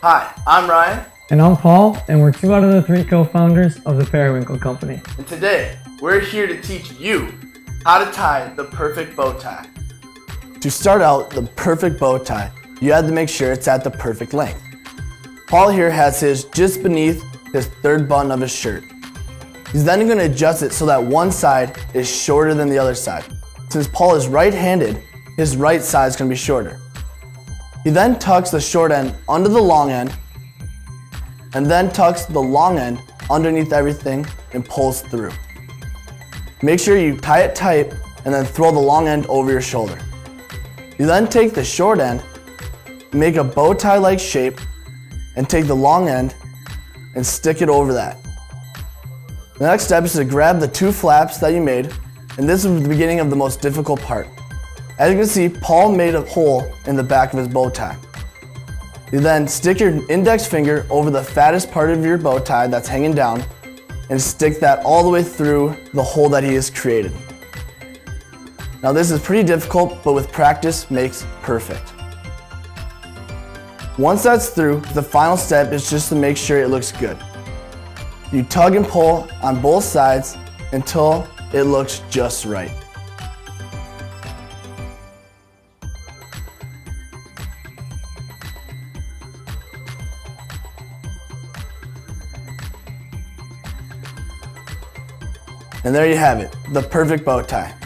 Hi, I'm Ryan, And I'm Paul, and we're two out of the three co-founders of the Periwinkle Company. and today we're here to teach you how to tie the perfect bow tie. To start out the perfect bow tie, you have to make sure it's at the perfect length. Paul here has his just beneath his third button of his shirt. He's then going to adjust it so that one side is shorter than the other side. Since Paul is right-handed, his right side is going to be shorter. He then tucks the short end under the long end and then tucks the long end underneath everything and pulls through. Make sure you tie it tight and then throw the long end over your shoulder. You then take the short end, make a bow tie like shape, and take the long end and stick it over that. The next step is to grab the two flaps that you made, and this is the beginning of the most difficult part. As you can see, Paul made a hole in the back of his bow tie. You then stick your index finger over the fattest part of your bow tie that's hanging down and stick that all the way through the hole that he has created. Now this is pretty difficult, but with practice makes perfect. Once that's through, the final step is just to make sure it looks good. You tug and pull on both sides until it looks just right. And there you have it, the perfect bow tie.